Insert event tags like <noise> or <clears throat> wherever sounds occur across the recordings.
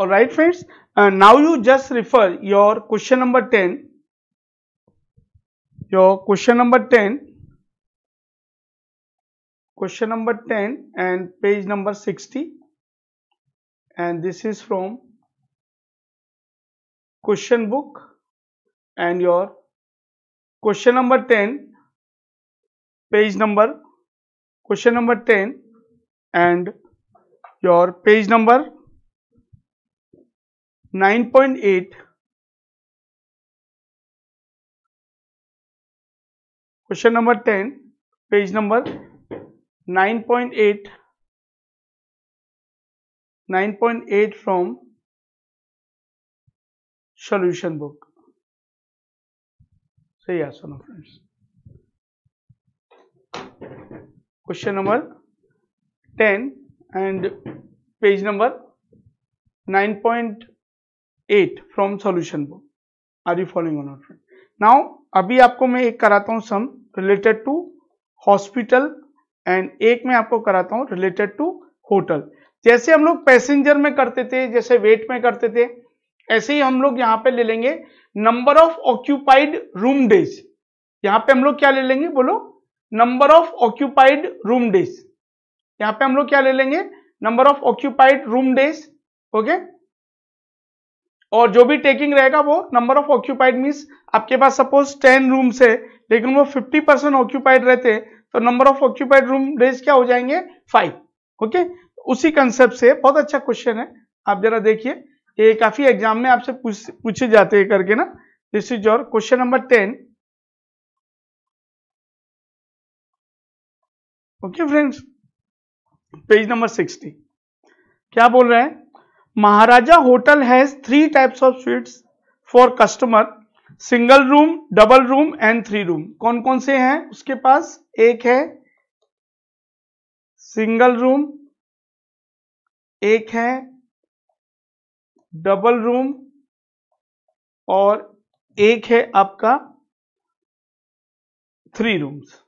Alright friends, And uh, now you just refer your question number 10, your question number 10, question number 10 and page number 60 and this is from question book and your question number 10 page number question number 10 and your page number 9.8 question number 10 page number 9.8 9.8 from solution book say yes or no friends question number 10 and page number 9. Eight from solution book are you following on friend now अभी आपको मैं एक कराता हूं some related to hospital and एक मैं आपको कराता हूं रिलेटेड टू होटल जैसे हम लोग पैसेंजर में करते थे जैसे वेट में करते थे ऐसे ही हम लोग यहां पे ले लेंगे number of occupied room days यहां पे हम लोग क्या ले लेंगे बोलो number of occupied room days यहां पे हम लोग क्या ले लेंगे number of occupied room days okay और जो भी टेकिंग रहेगा वो नंबर ऑफ ऑक्यूपाइड मीन्स आपके पास सपोज टेन रूम्स है लेकिन वो फिफ्टी परसेंट ऑक्यूपाइड रहते हैं तो number of occupied room days क्या हो जाएंगे फाइव ओके उसी कंसेप्ट से बहुत अच्छा क्वेश्चन है आप जरा देखिए ये काफी एग्जाम में आपसे पूछे जाते हैं करके ना this is your question number ten okay friends page number sixty क्या बोल रहे हैं Maharaja hotel has three types of suites for customer single room double room and three room कौन कौन से हैं उसके पास एक है सिंगल रूम एक है डबल रूम और एक है आपका three rooms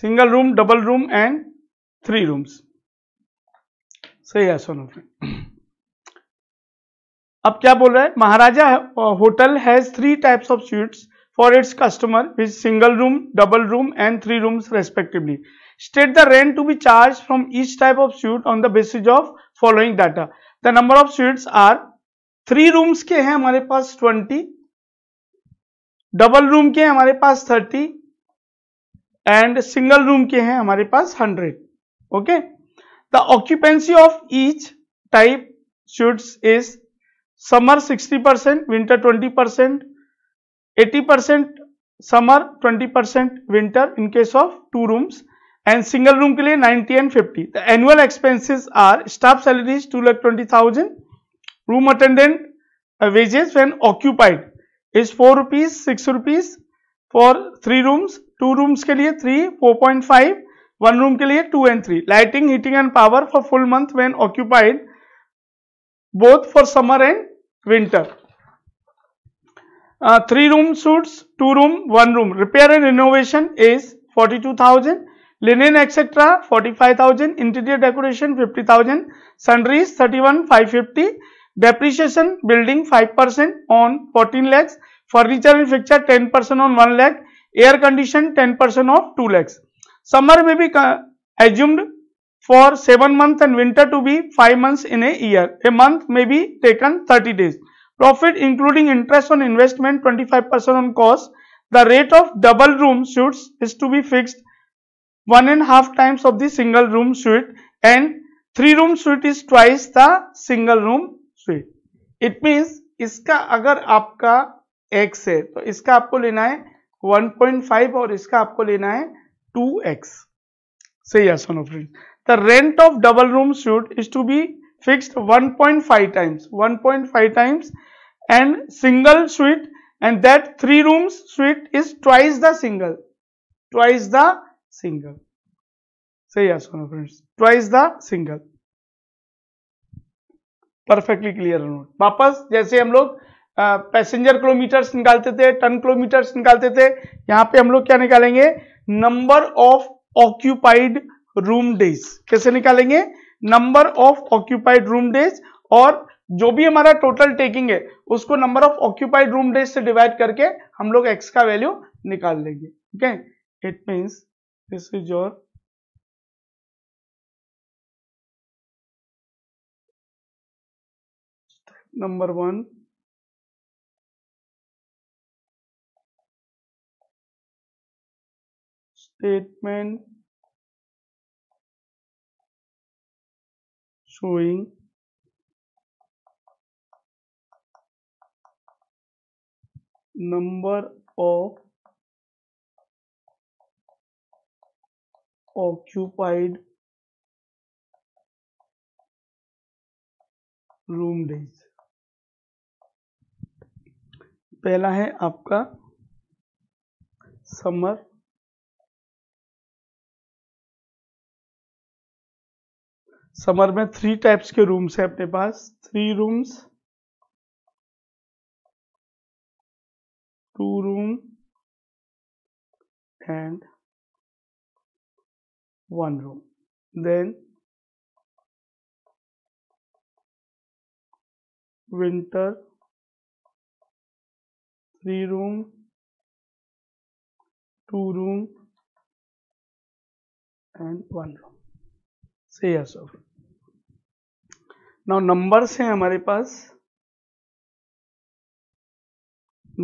single room double room and three rooms. Say yes or no. अब क्या बोल रहा है Maharaja hotel has three types of suites for its customer with single room double room and three rooms respectively state the rent to be charge from each type of suite on the basis of following data the number of suite are three rooms के हैं हमारे पास twenty double room के हैं हमारे पास thirty and single room के हैं हमारे पास hundred okay the occupancy of each type suits is summer 60% winter 20% 80% summer 20% winter in case of two rooms and single room ke liye 90 and 50 the annual expenses are staff salaries 2 lakh 20000 room attendant uh, wages when occupied is 4 rupees 6 rupees for three rooms two rooms ke liye 3 4.5 one room के लिए 2 and 3. Lighting, heating and power for full month when occupied both for summer and winter. 3-room uh, suites, 2-room, 1-room. Repair and renovation is 42,000. Linen etc. 45,000. Interior decoration 50,000. Sundries 31,550. Depreciation building 5% on 14 lakhs. Furniture and fixture 10% on 1 lakh. Air condition 10% of 2 lakhs. Summer में भी assumed for 7 months and winter to be 5 months in a year. A month may be taken 30 days. Profit including interest on investment 25% on cost. The rate of double room suites is to be fixed one and half times of the single room suite and three room suite is twice the single room suite. It means इसका अगर आपका x है तो इसका आपको लेना है 1.5 और इसका आपको लेना है 2x say yes or no friend the rent of double room suite is to be fixed 1.5 times 1.5 times and single suite and that three rooms suite is twice the single twice the single say yes or no friends twice the single perfectly clear note वापस जैसे हम लोग passenger kilometres निकालते थे ton kilometres निकालते थे यहाँ पे हम लोग क्या निकालेंगे number of occupied room days कैसे निकालेंगे number of occupied room days और जो भी हमारा टोटल टेकिंग है उसको number of occupied room days से डिवाइड करके हम लोग एक्स का वैल्यू निकाल लेंगे ठीक है it means this is your number one statement showing number of occupied room days पहला है आपका समर समर में थ्री टाइप्स के रूम्स है अपने पास three rooms two room and one room then winter three room two room and one room से yes of now numbers हैं हमारे पास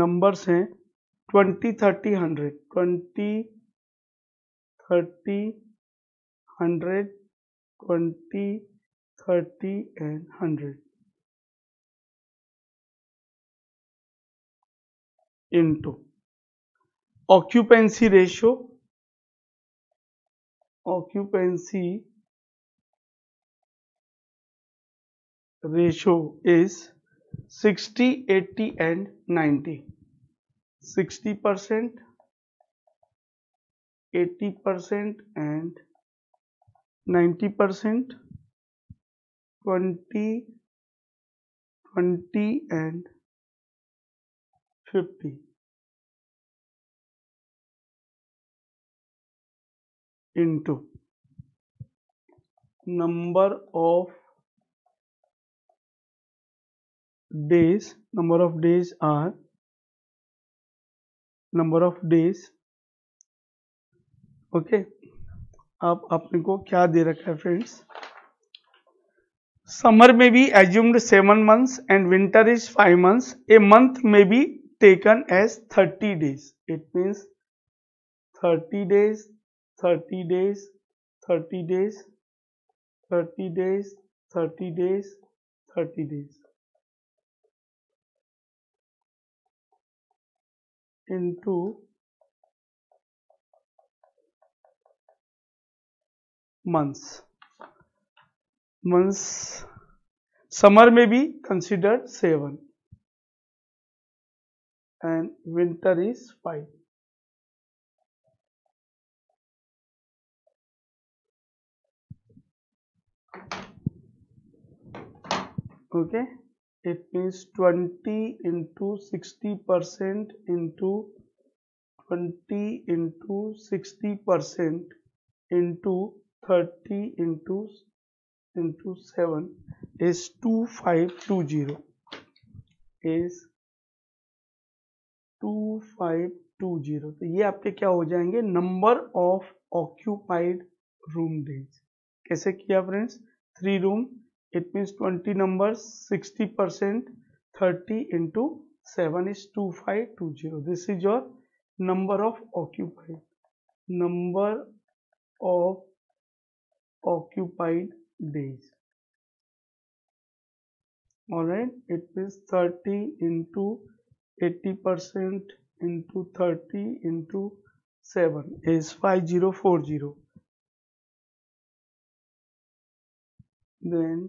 नंबर्स हैं twenty thirty hundred twenty thirty hundred twenty thirty and hundred into occupancy ratio occupancy ratio is 60, 80 and 90. 60 percent, 80 percent and 90 percent, 20, 20 and 50. into number of days number of days are number of days okay okay? आप अपने को क्या दे रखा है friends summer में भी assumed seven months and winter is five months a month में भी taken as thirty days it means thirty days thirty days thirty days thirty days thirty days thirty days into months. Months summer may be considered 7 and winter is 5. Okay. it means 20 into 60 percent into 20 into 60 percent into 30 into into 7 is 2520 is 2520 तो ये आपके क्या हो जाएंगे number of occupied room days कैसे किया friends three room it means 20 numbers 60 percent 30 into 7 is 2520 this is your number of occupied number of occupied days all right it means 30 into 80 percent into 30 into 7 is 5040 then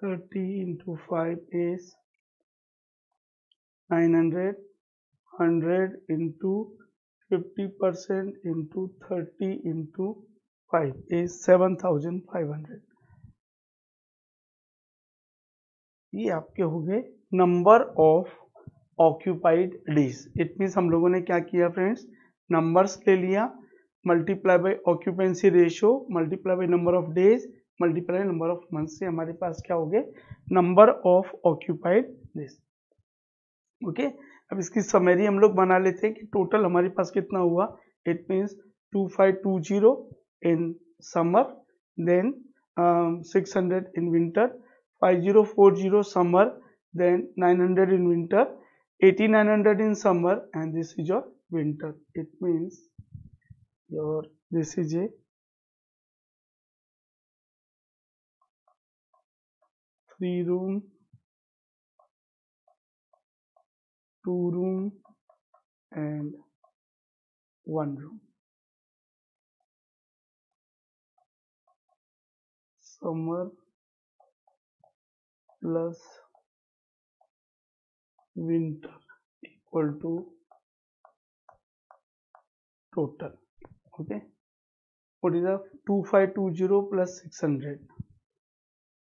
30 into 5 is 900 100 into 50 percent into 30 into 5 is 7500 ये आपके हो गए number of occupied days it means हम लोगों ने क्या किया friends numbers ले लिया multiply by occupancy ratio multiply by number of days multiply number of month से हमारे पास क्या हो गए number of occupied days okay अब इसकी समरी हम लोग बना लेते हैं कि टोटल हमारे पास कितना हुआ it means two five two zero in summer then six hundred in winter five zero four zero summer then nine hundred in winter eighty nine hundred in summer and this is your winter it means your this is a three room two room and one room summer plus winter equal to total okay what is the 2520 plus 600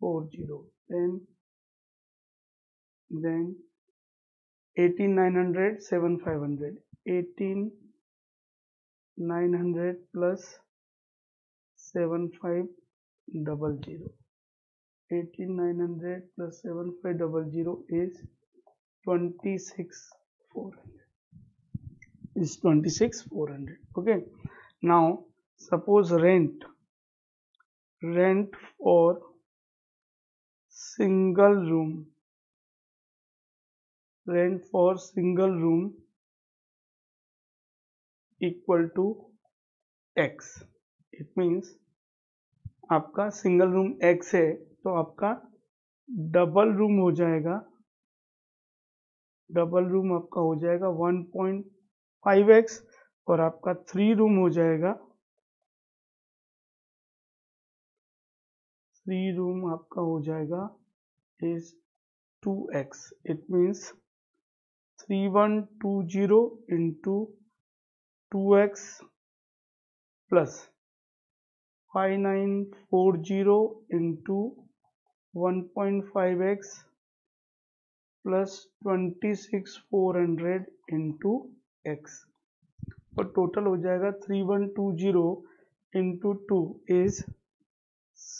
40 then then 18900 7500 18900 plus 7500 18900 plus 7500 is 26400 is 26400 okay now suppose rent rent for single room rent for single room equal to x it means आपका single room x है तो आपका double room हो जाएगा double room आपका हो जाएगा 1.5x और आपका थ्री रूम हो जाएगा थ्री रूम आपका हो जाएगा is two X it means three one two zero into two X plus five nine four zero into one point five X plus twenty six four hundred into X और total हो जाएगा three one two zero into two is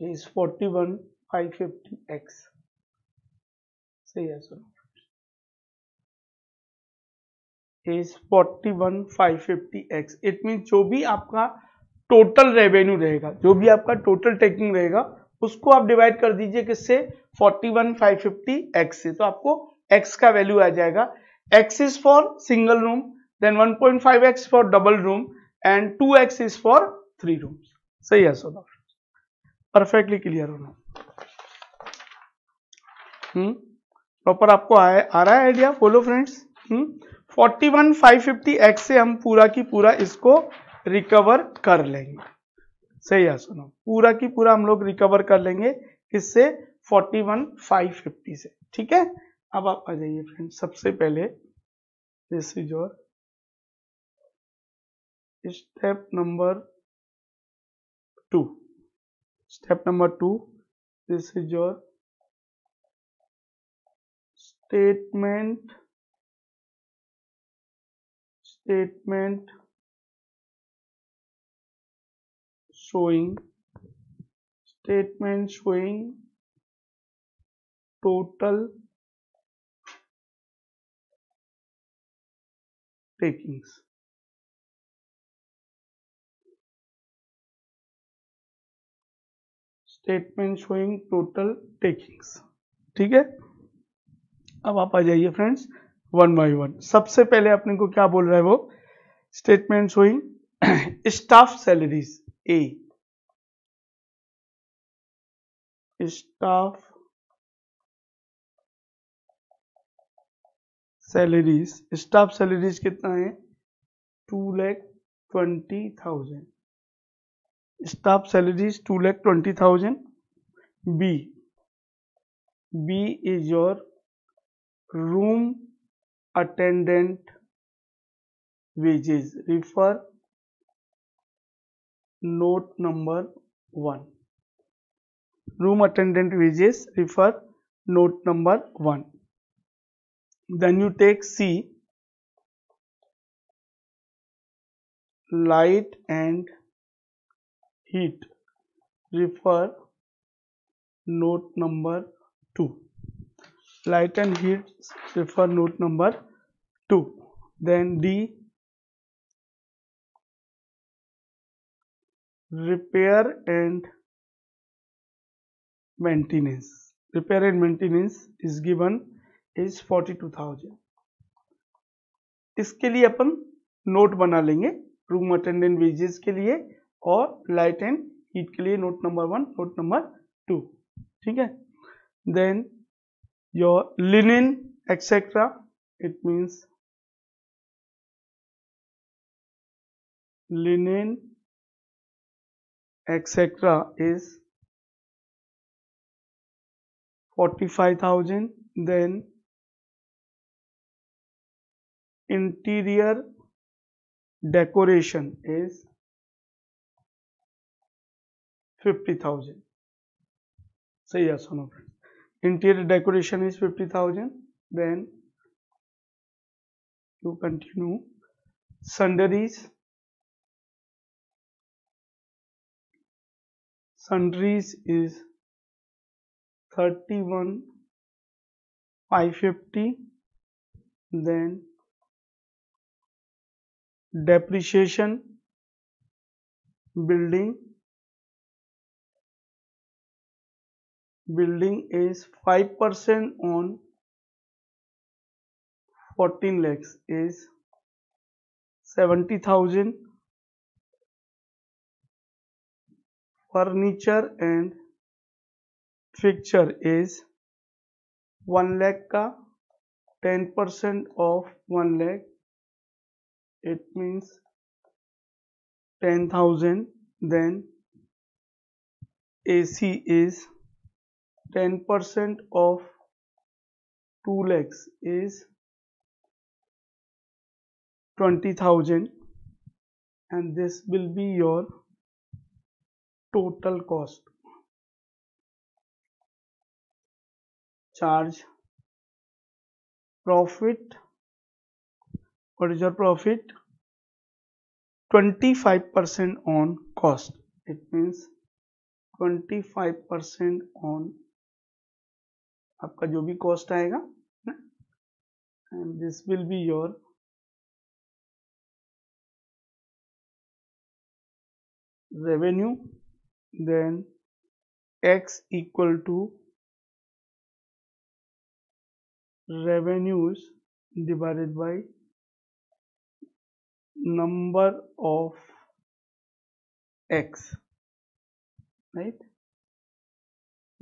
is 41550x. Say yes or no. Is 41550x. It means जो भी आपका total revenue रहेगा जो भी आपका टोटल टेकिंग रहेगा उसको आप डिवाइड कर दीजिए किससे 41550x से तो आपको x का वैल्यू आ जाएगा x is for single room then 1.5x for double room and 2x is for three rooms सही है सो डॉक्टर परफेक्टली क्लियर होना प्रॉपर आपको आ, आ रहा है आइडिया बोलो friends forty one five fifty X से हम पूरा की पूरा इसको रिकवर कर लेंगे सही है सुनो पूरा की पूरा हम लोग रिकवर कर लेंगे किससे फोर्टी वन फाइव फिफ्टी से ठीक है अब आप आ जाइए फ्रेंड सबसे पहले this is your step number two step number two this is your statement statement showing statement showing total takings statement showing total takings ठीक है अब आप आ जाइए फ्रेंड्स वन बाई वन सबसे पहले अपने को क्या बोल रहा है वो statement showing staff salaries a staff salaries staff salaries कितना है two lakh twenty thousand staff salary is 2 lakh 20,000 B B is your room attendant wages refer note number 1 room attendant wages refer note number 1 then you take C light and heat refer note number two light and heat refer note number two then D repair and maintenance repair and maintenance is given is forty two thousand इसके लिए अपन note बना लेंगे room attendant wages के लिए और light and heat के लिए note number one note number two ठीक है then your linen etcetera it means linen etcetera is 45000 then interior decoration is fifty thousand सही है सुनो interior decoration is fifty thousand then to continue sundries sundries is thirty one five fifty then depreciation building building is 5% on 14 lakhs is 70,000 furniture and fixture is 1 lakh ka 10% of 1 lakh it means 10,000 then AC is 10% of 2 lakhs is 20,000 and this will be your total cost charge profit what is your profit 25% on cost it means 25% on आपका जो भी cost आएगा and this will be your revenue then x equal to revenues divided by number of X right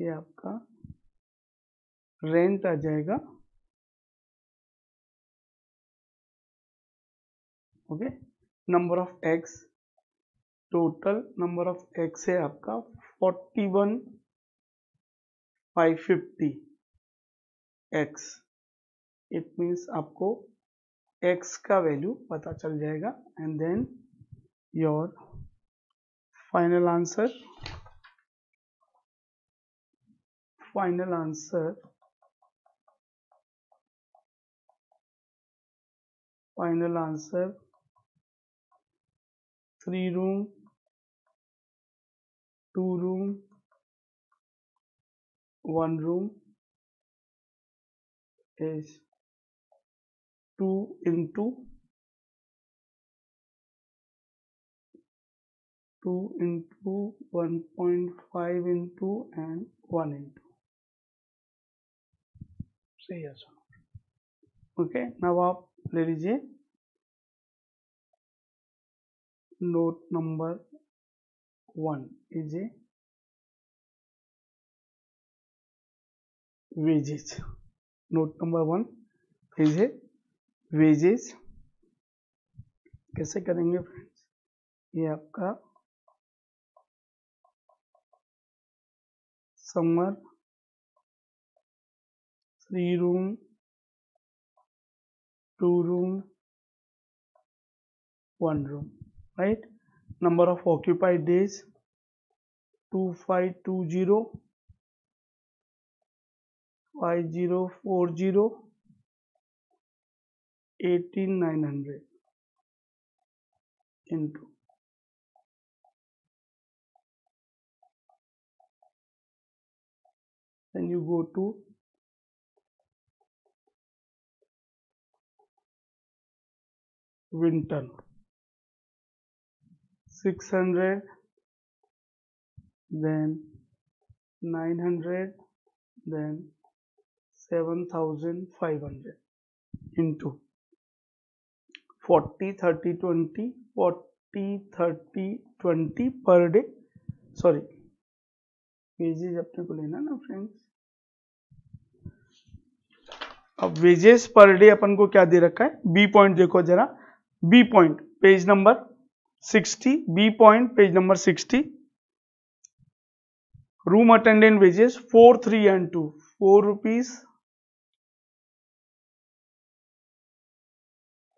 ये आपका rent आ जाएगा okay number of X total number of X है आपका forty one five fifty X it means आपको x का value पता चल जाएगा and then your final answer final answer final answer three room two room one room is 2 into 2 into 1.5 into and 1 into say yes okay now up ले लीजिए note number one is a note number one is a कैसे करेंगे friends ये आपका summer three room two room one room right number of occupied days 2520 5040 18900 into then you go to winter 600 then 900 then 7500 into 40 30 20 40 30 20 per day sorry wages अपने को लेना ना friends अब wages per day अपन को क्या दे रखा है बी पॉइंट देखो जरा B point page number 60 B point page number 60 room attendant wages four three and two four rupees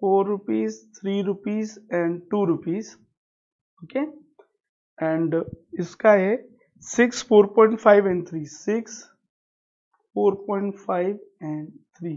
four rupees three rupees and two rupees okay and इसका है six four point five and three six four point five and three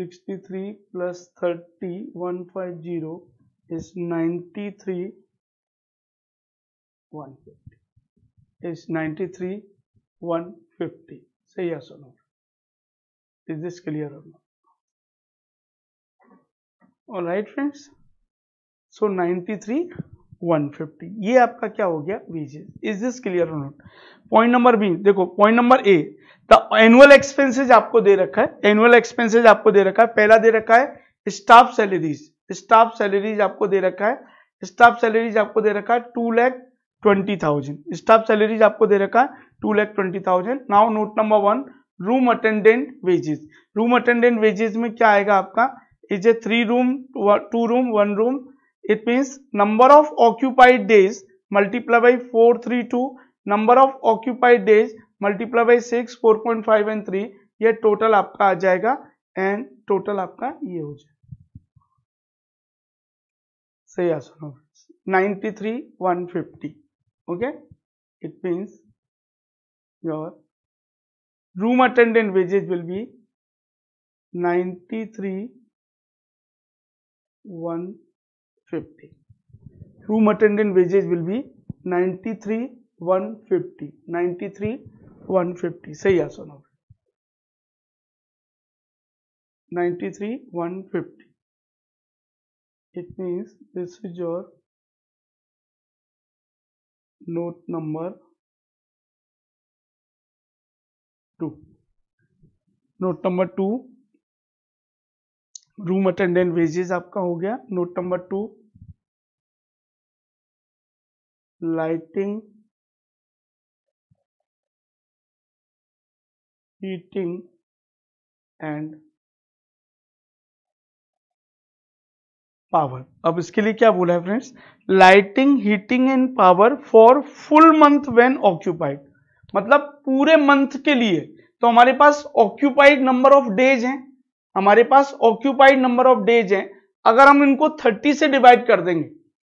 63 plus 30, 150 is 93, 150. Is 93, 150. Say yes or no. Is this clear or not? Alright friends. So 93, 150 ये आपका क्या हो गया wages is this clear और not point number B देखो point number A the annual expenses आपको दे रखा है एनुअल एक्सपेंसेज आपको दे रखा है पहला दे रखा है स्टाफ सैलरीज स्टाफ सैलरीज आपको दे रखा है स्टाफ सैलरीज आपको दे रखा है two lakh twenty thousand staff salaries आपको दे रखा है two lakh twenty thousand now note number one room attendant wages room attendant wages में क्या आएगा आपका is a three room two room one room it means number of occupied days multiply by four three two number of occupied days multiply by six four point five and three ये total आपका आ जाएगा and total आपका ये हो जाएगा सही answer ninety three one fifty okay it means your room attendant wages will be ninety three one 150 room attendant wages will be 93 150 93 150 say yes or no 93 150 it means this is your note number 2 note number two room attendant wages आपका हो गया note number two lighting heating and power अब इसके लिए क्या बोला है friends lighting heating and power for full month when occupied मतलब पूरे मंथ के लिए तो हमारे पास ऑक्यूपाइड नंबर ऑफ डेज हैं हमारे पास ऑक्यूपाइड नंबर ऑफ डेज हैं अगर हम इनको 30 से डिवाइड कर देंगे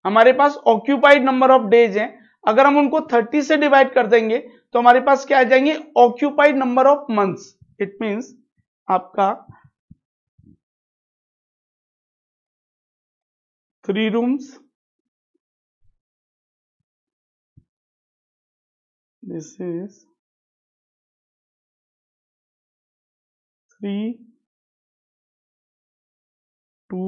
हमारे पास ऑक्यूपाइड नंबर ऑफ डेज है अगर हम उनको 30 से डिवाइड कर देंगे तो हमारे पास क्या आ जाएंगे occupied number of months it means आपका three rooms this is three two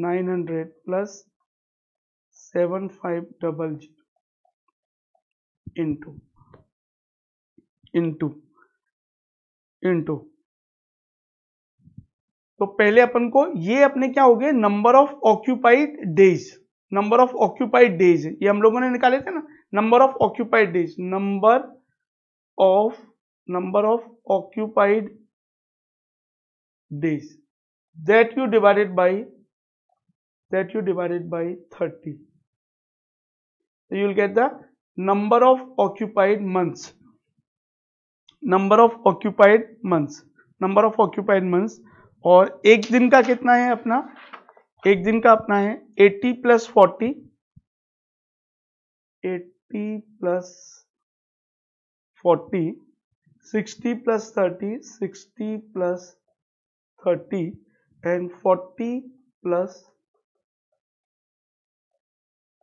nine hundred plus seven five double zero into into into तो पहले अपन को ये अपने क्या हो गए number of occupied days number of occupied days ये हम लोगों ने निकाले थे ना number of occupied days number of number of occupied days that you divided by that you divide it by 30 so you will get the number of occupied months number of occupied months number of occupied months और एक दिन का कितना है अपना एक दिन का अपना है 80 plus 40 80 plus 40 60 plus 30 60 plus 30 and 40 plus 40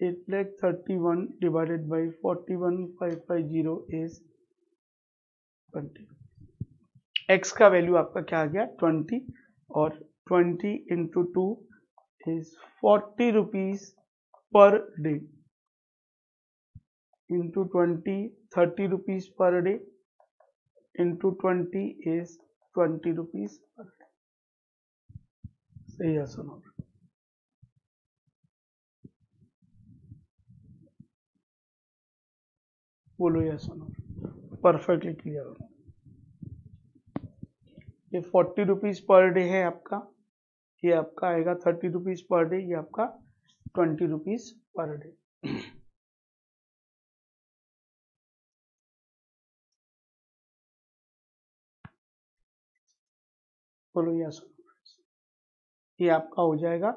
8 lakh 31 divided by 41550 is 20 x का वैल्यू आपका क्या आ गया ट्वेंटी और twenty into two is forty rupees per day into twenty thirty rupees per day into twenty is twenty rupees per day सही है सुनो बोलो सुनो परफेक्टली क्लियर हो ये फोर्टी रुपीज पर डे है आपका ये आपका आएगा थर्टी रुपीज पर डे ये आपका ट्वेंटी रुपीज पर डे बोलो सुनो ये आपका हो जाएगा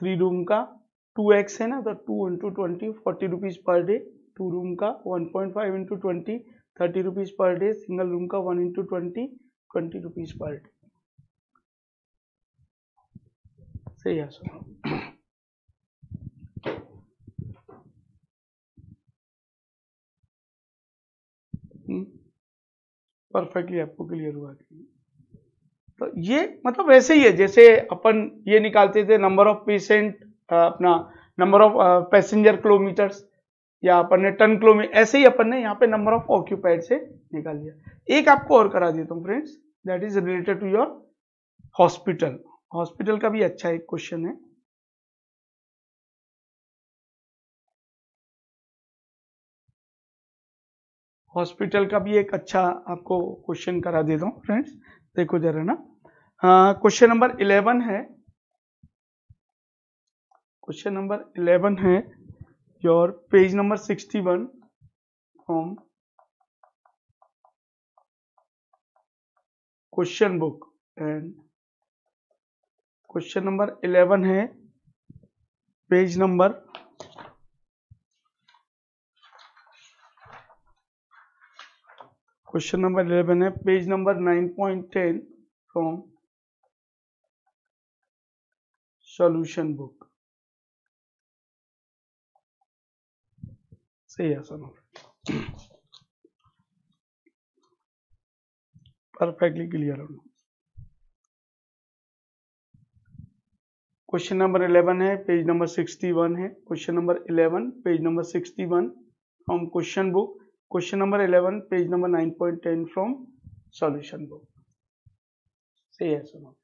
थ्री रूम का टू एक्स है ना तो two into twenty forty rupees per day two room का one point five into twenty thirty rupees per day single room का one into twenty twenty rupees per day सही है sir perfectly hmm. आपको clear हुआ तो ये मतलब वैसे ही है जैसे अपन ये निकालते थे नंबर ऑफ पेशेंट अपना नंबर ऑफ पैसेंजर किलोमीटर्स या अपन ने टन क्लो में ऐसे ही अपन ने यहाँ पे नंबर ऑफ ऑक्यूपाइड से निकाल लिया एक आपको और करा देता हूँ friends that is related to your hospital hospital का भी अच्छा एक क्वेश्चन है हॉस्पिटल का भी एक अच्छा आपको क्वेश्चन करा देता हूँ फ्रेंड्स देखो जरा ना क्वेश्चन नंबर इलेवन है क्वेश्चन नंबर इलेवन है your page number 61 from question book and question number 11 है पेज नंबर 11 क्वेश्चन नंबर 11 है page number 9.10 from solution book See you perfectly clear clear. Question number 11 है page number 61 है question number 11 page number 61 from question book question number 11 page number 9.10 from solution book सही है सुनो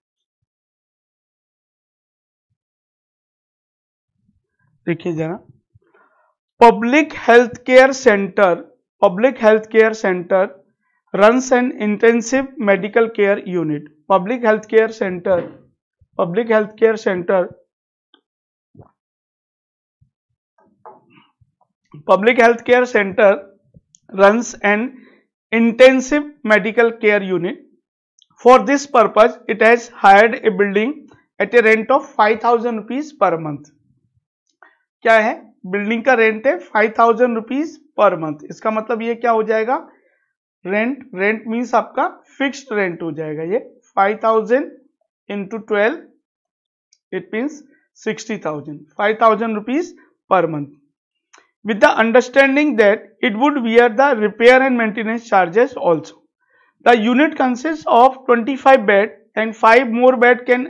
देखिए जरा Public health care center runs an intensive medical care unit. Public health care center runs an intensive medical care unit. For this purpose, it has hired a building at a rent of 5,000 rupees per month. क्या है building का rent है five thousand rupees per month इसका मतलब ये क्या हो जाएगा रेंट रेंट मीन्स आपका फिक्स्ड रेंट हो जाएगा ये five thousand into twelve it means sixty thousand five thousand rupees per month with the understanding that would would the repair and maintenance charges also the unit consist of twenty five bed and five more bed can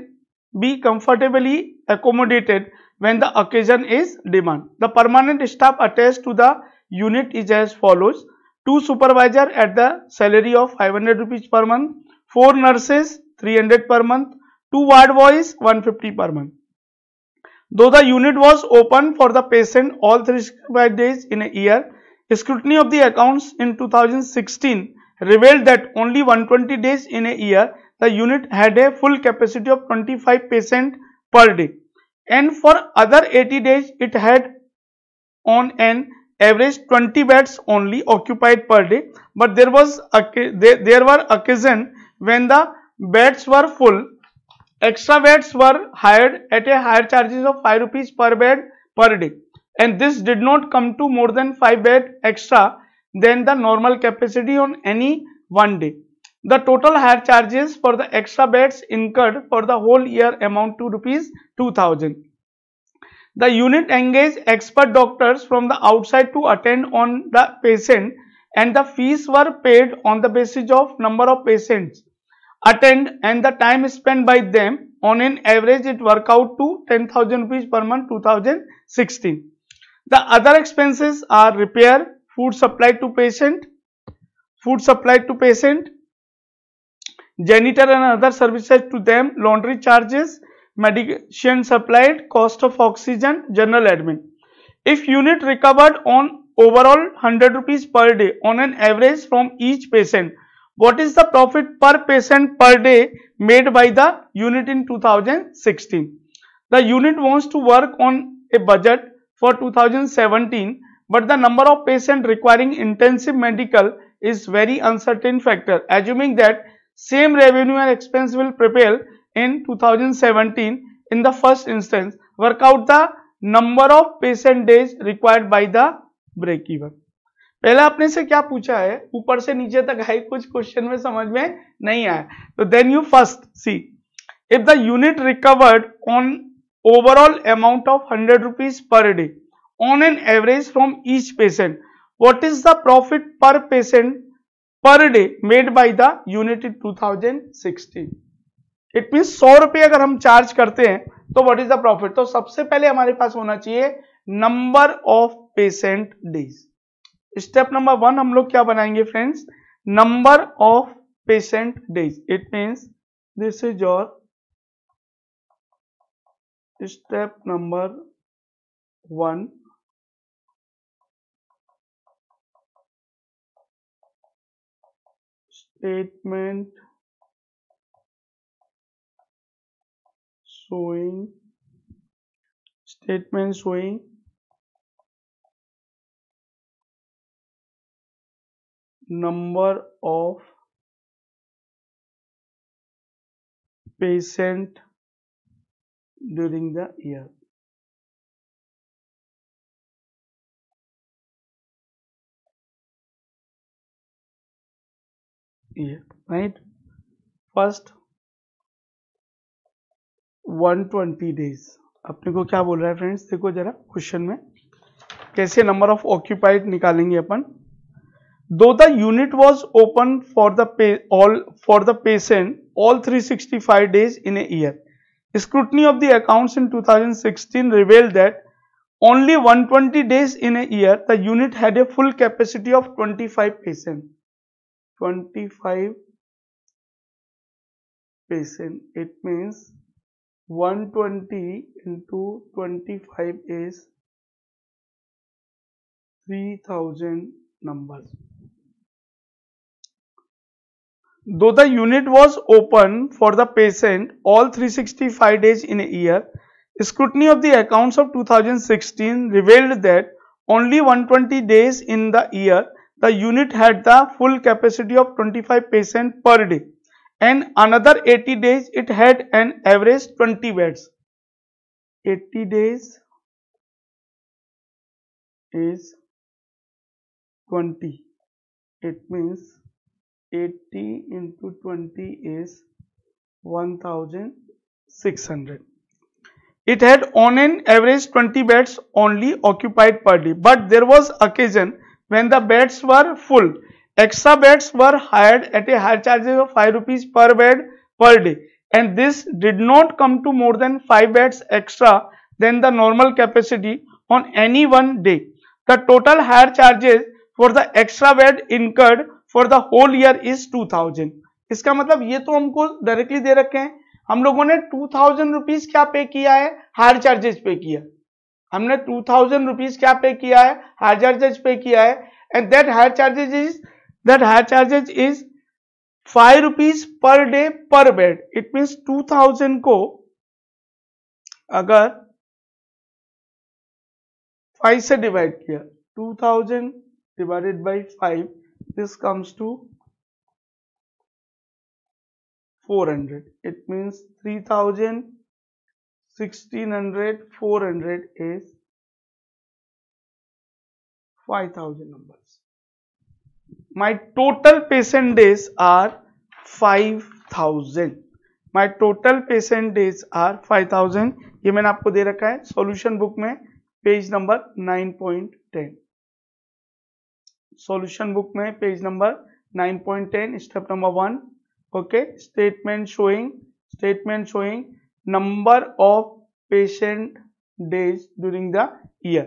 be comfortably accommodated when the occasion is demand. The permanent staff attached to the unit is as follows. Two supervisor at the salary of 500 rupees per month, four nurses 300 per month, two ward boys 150 per month. Though the unit was open for the patient all 35 days in a year, scrutiny of the accounts in 2016 revealed that only 120 days in a year the unit had a full capacity of 25 patients per day and for other 80 days it had on an average 20 beds only occupied per day but there was there were occasion when the beds were full extra beds were hired at a higher charges of 5 rupees per bed per day and this did not come to more than 5 bed extra than the normal capacity on any one day the total hire charges for the extra beds incurred for the whole year amount to rupees 2000. The unit engaged expert doctors from the outside to attend on the patient and the fees were paid on the basis of number of patients attend and the time spent by them on an average it work out to 10,000 rupees per month 2016. The other expenses are repair, food supply to patient, food supply to patient, janitor and other services to them, laundry charges, medication supplied, cost of oxygen, general admin. If unit recovered on overall 100 rupees per day on an average from each patient, what is the profit per patient per day made by the unit in 2016? The unit wants to work on a budget for 2017 but the number of patients requiring intensive medical is very uncertain factor assuming that same revenue and expense will prepare in 2017 in the first instance work out the number of patient days required by the break even पहले आपने से क्या पूछा है ऊपर से नीचे तक है कुछ क्वेश्चन में समझ में नहीं आया तो then you first see if the unit recovered on overall amount of hundred rupees per day on an average from each patient what is the profit per patient per day made by the unit in to it mean सौ रुपए अगर हम charge करते हैं तो what is the profit तो सबसे पहले हमारे पास होना चाहिए number of patient days step number one हम लोग क्या बनाएंगे friends number of patient days it means this is your step number one statement showing statement showing number of patient during the year here right first 120 days अपने को क्या बोल रहा है फ्रेंड्स देखो जरा क्वेश्चन में कैसे नंबर ऑफ ऑक्यूपाइड निकालेंगे अपन दो the unit was open for the all for the patient all 365 days in a year scrutiny of the accounts in 2016 reveal that only 120 days in a year the unit had a full capacity of 25 patient 25 patient it means 120 into 25 is 3000 numbers though the unit was open for the patient all 365 days in a year scrutiny of the accounts of 2016 revealed that only 120 days in the year the unit had the full capacity of 25 patients per day and another 80 days it had an average 20 beds 80 days is 20 it means 80 into 20 is 1600 it had on an average 20 beds only occupied per day but there was occasion when the beds were full. Extra beds were hired at a higher charges of 5 rupees per bed per day and this did not come to more than 5 beds extra than the normal capacity on any one day. The total higher charges for the extra bed incurred for the whole year is 2000. iska matlab ye to humko directly de rakhe hain हम लोगों ने two thousand rupees क्या pay किया है higher charges pay किया हमने two thousand rupees क्या pay किया है हायर चार्जेज पे किया है and that hire charges is that hire charges is five rupees per day per bed it means two thousand को अगर फाइव से डिवाइड किया two thousand divided by five this comes to four hundred it means three thousand 1600 400 is 5000 numbers my total patient days are 5000 my total patient days are 5000 ये मैंने आपको दे रखा है सॉल्यूशन बुक में पेज नंबर 9.10 सॉल्यूशन बुक में page number 9.10 step number one okay statement showing statement showing number of patient days during the year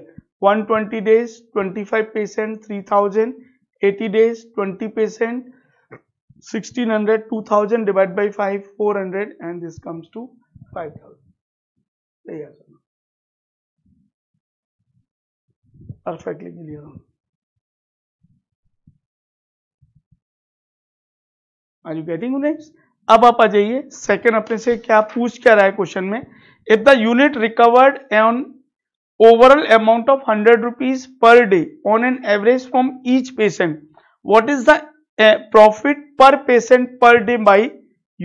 120 days 25 patient 3000 80 days 20 patient 1600 2000 divided by 5 400 and this comes to 5000 yes. perfectly clear are you getting next अब आप आ जाइए second अपने से क्या पूछ क्या रहा है क्वेश्चन में if the unit recovered an overall amount of hundred rupees per day on an average from each patient what is the profit per patient per day by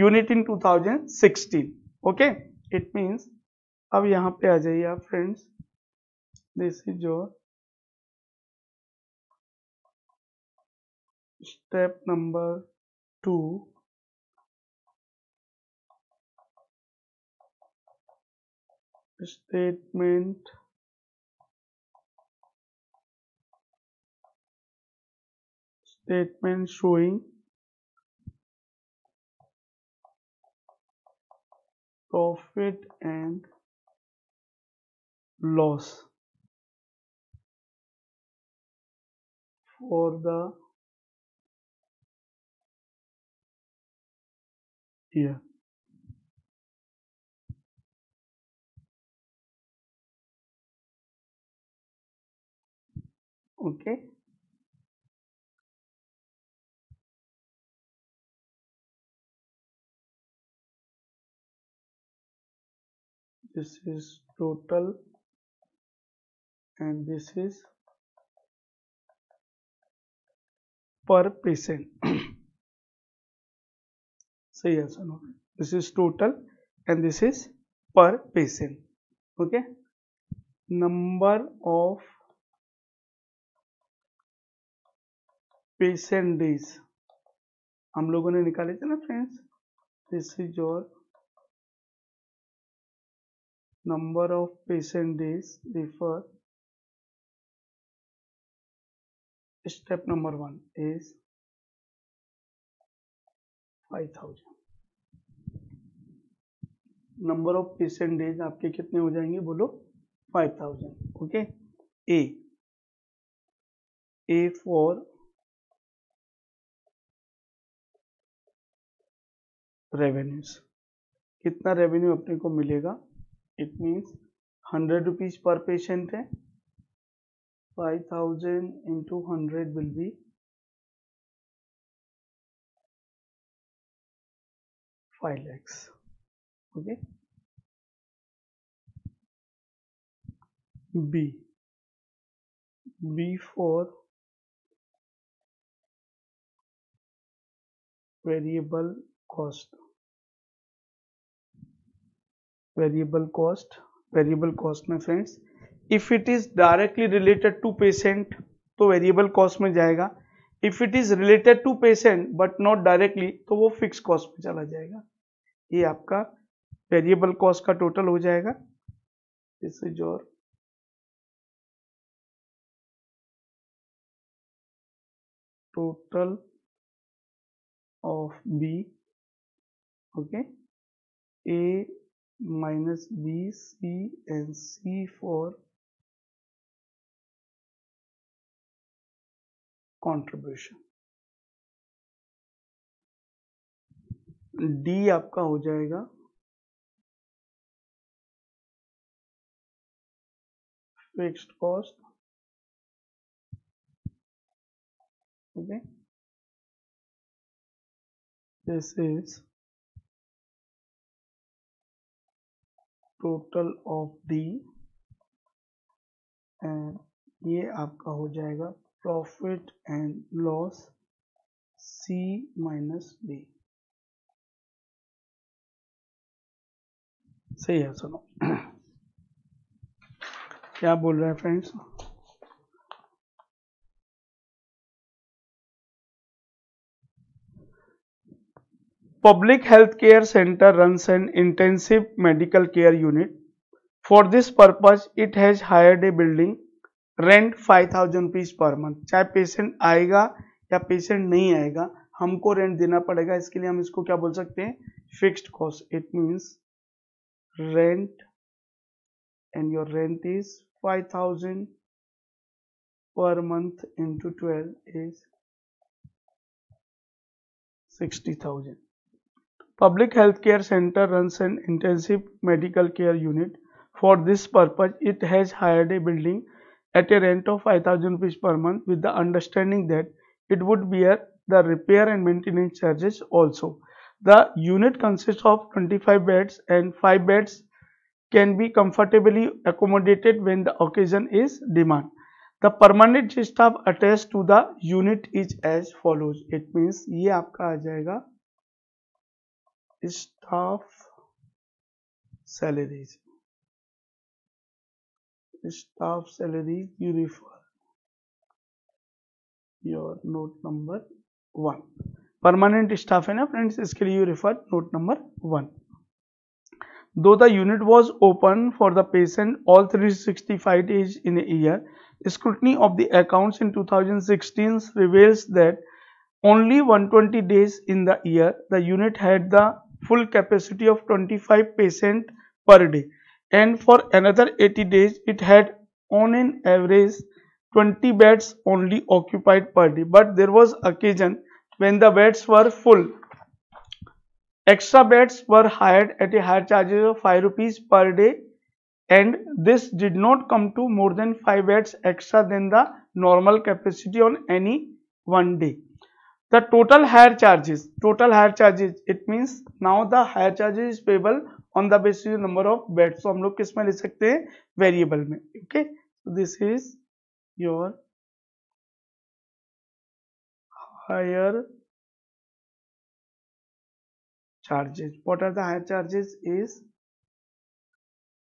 unit in 2016 okay it means अब यहां पर आ जाइए आप friends this is your step number two statement statement showing profit and loss for the year okay this is total and this is per patient say yes or no this is total and this is per patient okay number of days हम लोगों ने निकाले थे ना friends this is your number of patient refer step number one is five 5000 number of patient days आपके कितने हो जाएंगे बोलो 5000 okay A A for revenues कितना रेवेन्यू अपने को मिलेगा it means hundred rupees per patient है five thousand into hundred will be five lakhs okay B B for variable cost variable cost variable cost में friends if it is directly related to patient तो variable cost में जाएगा if it is related to patient but not directly तो वो fixed cost में चला जाएगा ये आपका variable cost का total हो जाएगा this is your total of B okay a minus b c and c for contribution d आपका हो जाएगा fixed cost okay this is total of D and ये आपका हो जाएगा profit and loss C minus D सही है सुनो <clears throat> क्या बोल रहे हैं friends Public Healthcare Center runs an intensive medical care unit. For this purpose, it has hired a building. Rent 5000 rupees per month चाहे पेशेंट आएगा या पेशेंट नहीं आएगा हमको रेंट देना पड़ेगा इसके लिए हम इसको क्या बोल सकते हैं fixed cost it means rent and your rent is 5000 per month into 12 is 60,000. Public Healthcare Center runs an intensive medical care unit. For this purpose, it has hired a building at a rent of 5000 rupees per month with the understanding that it would bear the repair and maintenance charges also. The unit consists of 25 beds and 5 beds can be comfortably accommodated when the occasion is demand. The permanent staff attached to the unit is as follows. It means ये आपका आ जाएगा staff salaries staff salaries you refer your note number 1 permanent staff है ना friends इसके लिए you refer note number 1 though the unit was open for the patient all 365 days in a year scrutiny of the accounts in 2016 reveals that only 120 days in the year the unit had the full capacity of 25 patient per day and for another 80 days it had on an average 20 beds only occupied per day but there was occasion when the beds were full extra beds were hired at a higher charges of 5 rupees per day and this did not come to more than 5 beds extra than the normal capacity on any one day the total hire charges total hire charges it mean now the hire charges is payable on the basis number of bed so हम लोग किस में ले सकते हैं variable में okay this is your hire charges what are the hire charges is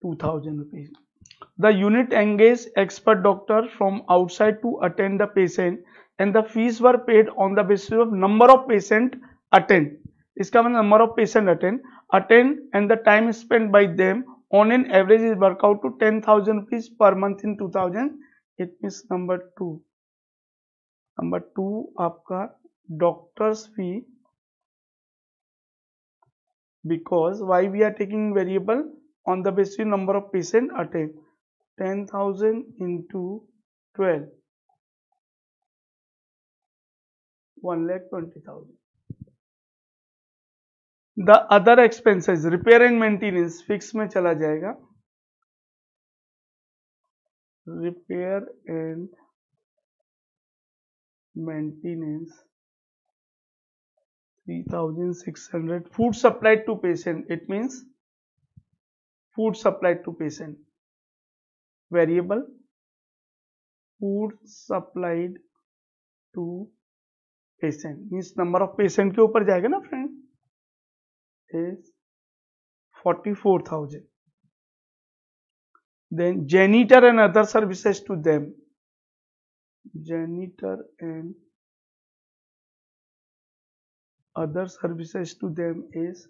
two thousand rupees the unit engage expert doctor from outside to attend the patient and the fees were paid on the basis of number of patient attend इसका मतलब number of patient attend attend and the time spent by them on an average is work out to 10000 rupees per month in 2000 it means number 2 number 2 आपका doctors fee because why we are taking variable on the basis of number of patient attend 10000 into 12 one lakh twenty thousand the other expenses repair and maintenance fix में चला जाएगा repair and maintenance three thousand six hundred food supplied to patient it means food supplied to patient variable food supplied to patient means number of patient के ऊपर जाएगा ना friend forty four then janitor and other services to them janitor and other services to them is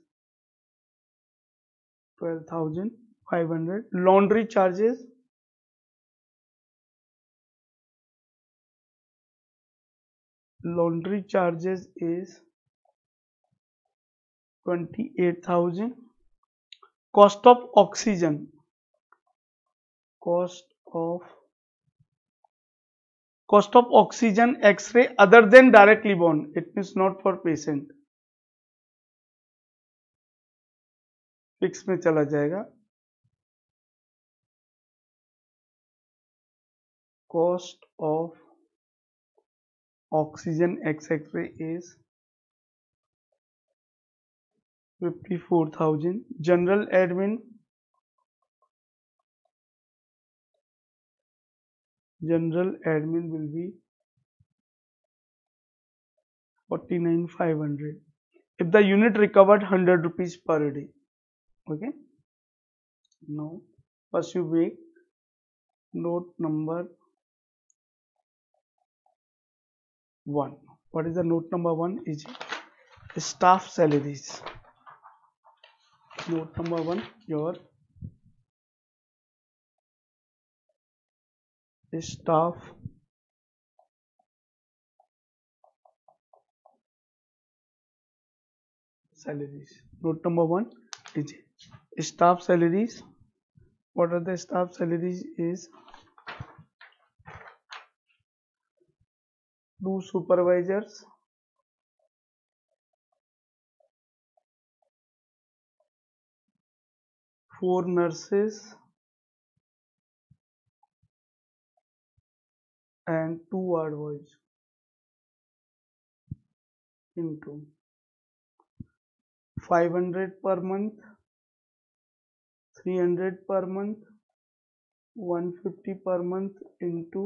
hundred laundry charges laundry charges is 28000 cost of oxygen cost of cost of oxygen x-ray other than directly born it means not for patient fix में चला जाएगा cost of oxygen x-ray is 54,000 general admin general admin will be 49,500 if the unit recovered 100 rupees per day okay now first you make note number 1 what is the note number 1 is staff salaries note number 1 your staff salaries note number 1 is staff salaries what are the staff salaries is two supervisors four nurses and two ward boys into 500 per month 300 per month 150 per month into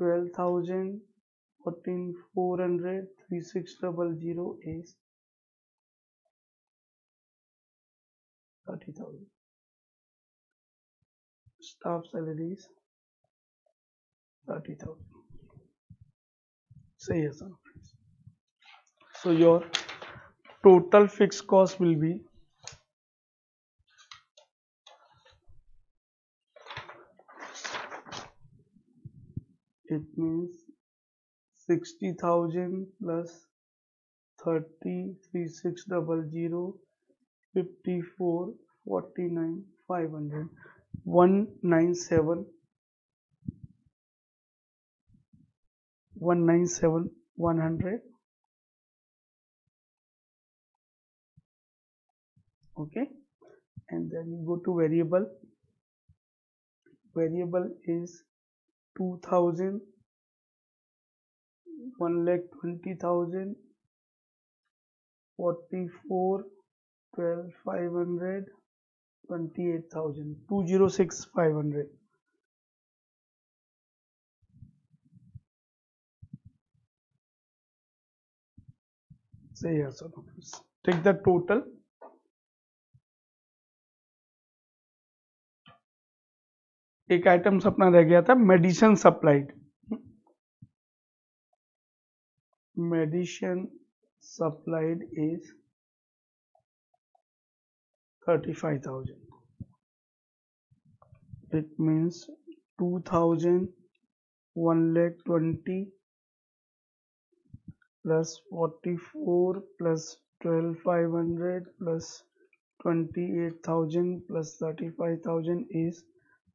twelve thousand fourteen four hundred three six double zero S thousand staff salaries thirty thousand सही है sir so your total fix cost will be it means 60,000 plus six double zero fifty four forty 3600 54 49 500 197 197 100 okay and then you go to variable variable is two thousand one lakh twenty thousand forty four twelve five hundred twenty eight thousand two zero six five hundred say yes or no please take the total एक item अपना रह गया था medicine supplied medicine supplied is thirty five thousand it means two thousand one lakh twenty plus forty four plus twelve five hundred plus twenty eight thousand plus thirty five thousand is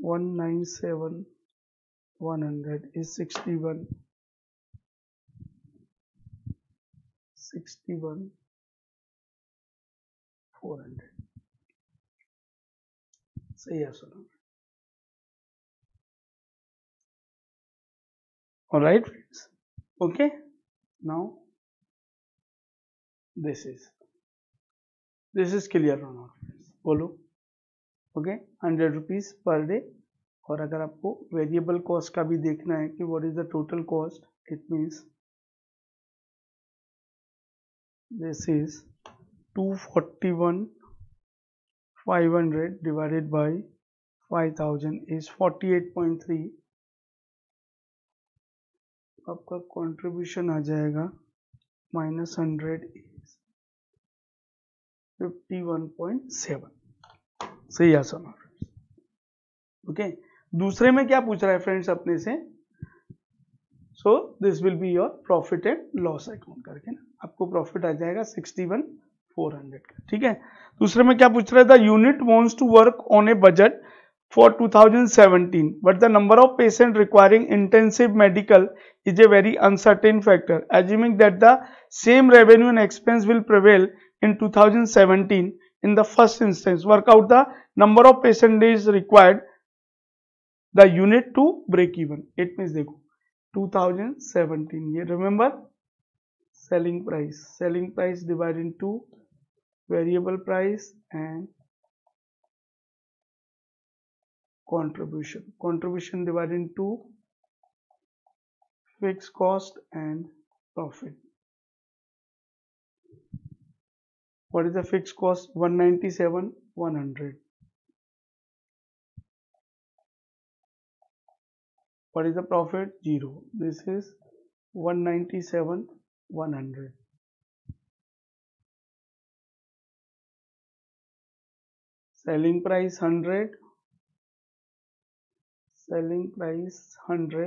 197 100 is 61 61 400 say yes or no all right okay now this is this is clear or not follow okay hundred rupees per day और अगर आपको variable cost का भी देखना है कि what is the total cost it means this is two forty one five hundred divided by five thousand is forty eight point three आपका contribution आ जाएगा minus hundred is fifty one point seven सही आसन okay दूसरे में क्या पूछ रहा है फ्रेंड्स अपने से so this will be your profit and loss account करके ना आपको प्रॉफिट आ जाएगा 61400 का ठीक है दूसरे में क्या पूछ रहा है the unit wants to work on a budget for two thousand 2017 but the number of patient requiring intensive medical is a very uncertain factor assuming that the same revenue and expense will prevail in two thousand in the first instance work out the number of patient days required the unit to break even it means देखो 2017 ये remember selling price selling price divided into variable price and contribution contribution divided into fixed cost and profit what is the fixed cost 197 100 what is the profit 0 this is 197 100 selling price 100 selling price 100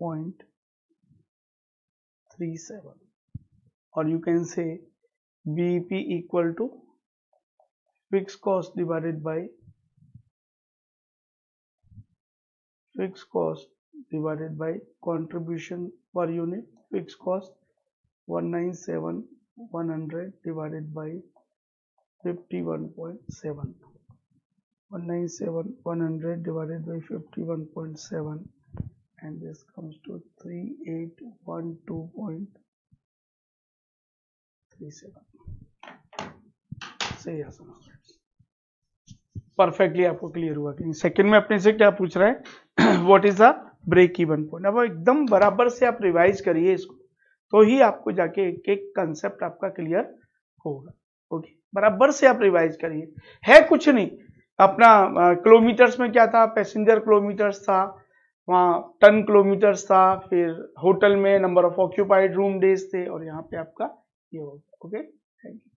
0.37 or you can say BEP equal to fixed cost divided by fixed cost divided by contribution per unit fixed cost 197 100 divided by 51.7 197 100 divided by 51.7 and this comes to 3812.37 सही है perfectly आपको clear हुआ कि second में अपने से क्या पूछ रहा है what is the break even point अब एकदम बराबर से आप रिवाइज करिए इसको तो ही आपको जाके एक एक कंसेप्ट आपका क्लियर होगा ओके बराबर से आप रिवाइज करिए है कुछ नहीं अपना किलोमीटर्स में क्या था पैसेंजर किलोमीटर्स था वहाँ टन किलोमीटर्स था फिर होटल में number of occupied room days थे और यहाँ पे आपका ये होगा ओके थैंक यू